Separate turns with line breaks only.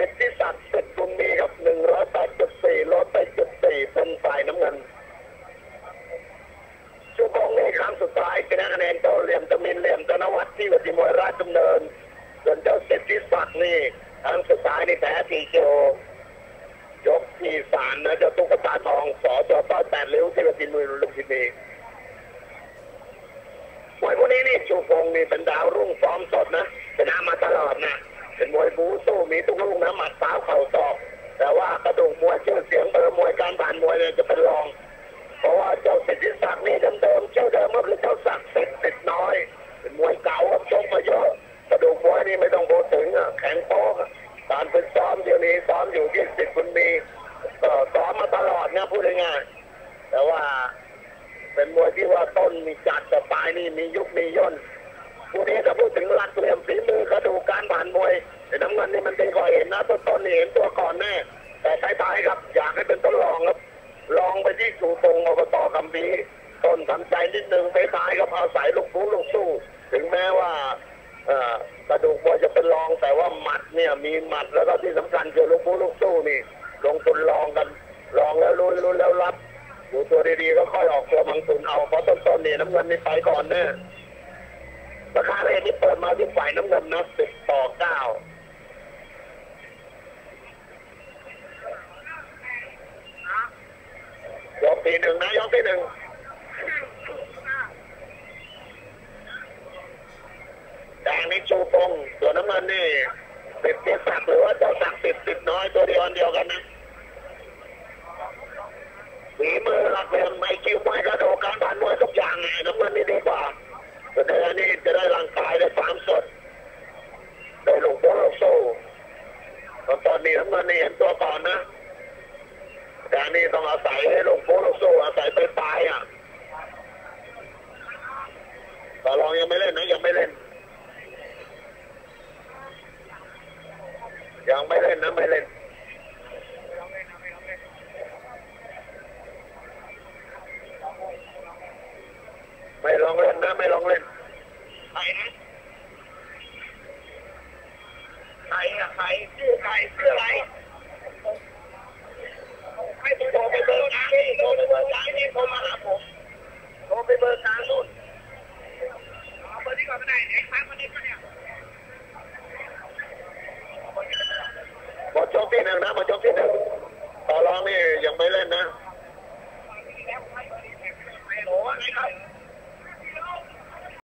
สิทธิศักดิ์สิทธิ์บุญมีครับหนึ่งร้อยแปดจุดสี่ลดไปดจุดสี่เป็นฝ่ายน้ำเงินชูบงนี่ครั้งสุดท้ายชนะคะแนนเจ้าเหลี่ยมตะมินเหลี่ยมธนวัฒน์ที่วัติมวยราชดำเนิน ส่วนเจ้าสิทธิศักดิ์นี่ครั้งสุดท้ายนี่แพ้ทีโจยกที่สามนะเจ้าตุ๊กตาทองสอจอต้อแปดเลี้ยวที่วัติมวยลุมพินีมวยพวกนี้นี่ชูพงนี่เป็นดาวรุ่งฟอร์มสดนะชนะ ทุกลูกนะหมัดเท้าเข่าศอก แต่ว่ากระดูกมวยชื่อเสียงเบอร์มวยการผ่านมวยเนี่ยจะเป็นรอง เพราะว่าเจ้าสิทธิศักดิ์นี่เดิมๆเจ้าเดิมก็คือเจ้าศักดิ์สิทธิ์สิทธิ์น้อย เป็นมวยเก่าครับชกมาเยอะกระดูกมวยนี่ไม่ต้องพูดถึงอะแข็งโป๊กอะการฝึกซ้อมเดี๋ยวนี้ซ้อมอยู่ที่สิทธิ์คุณมีก็ซ้อมมาตลอดนะพูดง่ายๆแต่ว่า เป็นมวยที่ว่าต้นมีจัดแต่ปลายนี่มียุคมีย่น ผู้นี้ถ้าพูดถึงหลักเหลี่ยมฝีมือกระดูกการผ่านมวยแต่น้ำเงินนี่มันเป็นก่อเห็นนะต้นต้นนี่เห็นตัวก่อนแน่แต่ท้ายๆครับ อยากให้เป็นต้นรองครับลองไปที่สู่ตรงอบตคำพีต้นทำใจนิดนึงท้ายครับเอาสายลูกฟูลูกสู้ ถึงแม้ว่ากระดูกมวยจะเป็นรองแต่ว่าหมัดเนี่ยมีหมัดแล้วก็ที่สำคัญคือลูกฟูลูกสู้นี่ ลงทุนลองกันลองแล้วลุ้นลุ้นแล้วรับดูตัวดีๆก็ค่อยออกตัวบางทุนเอาเพราะต้นๆนี่น้ำเงินนี่ไปก่อนแน่ ราคาเรทนี่เปิดมาที่ฝ่ายน้ำเงินนะสิบต่อเก้ายกที่หนึ่งนะยกที่หนึ่งแดงนี่ชูปงส่วนน้ำเงินนี่ติดเจ็ศักหรือว่าเจ้าศักติดติดน้อยตัวเดียวเดียวกันนะฝีมือหลักเหลี่ยมไม่คิวไม่กระโดดการผ่านมวยทุกอย่างไงน้ำเงินนี่ดีกว่า แต่ในอันนี้จะได้ร่างกายได้ความสดได้ลวงโบลงโซ่ตอนตอนนี้น้ำเงินนี่เห็นตัวก่อนนะแต่นี้ต้องอาศัยให้หลวงพลงโซ่อาศัยไปปลายอะต่อรองยังไม่เล่นนะยังไม่เล่น ยังไม่เล่นนะไม่เล่น ไม่ลองเล่นนะไม่ลองเล่นใครนะใครอะใครชื่อใครชื่ออะไรให้โทรไปเบอร์กลางนี่โทรไปเบอร์กลางนี่โทรมาหาผมโทรไปเบอร์กลางนู่นเอาเบอร์นี้ก่อนไม่ได้ไอ้ค้างคนนี้ก็เนี่ยหมดจบที่หนึ่งนะหมดจบที่หนึ่งต่อรองนี่ยังไม่เล่นนะโอ้โหอะไรครับ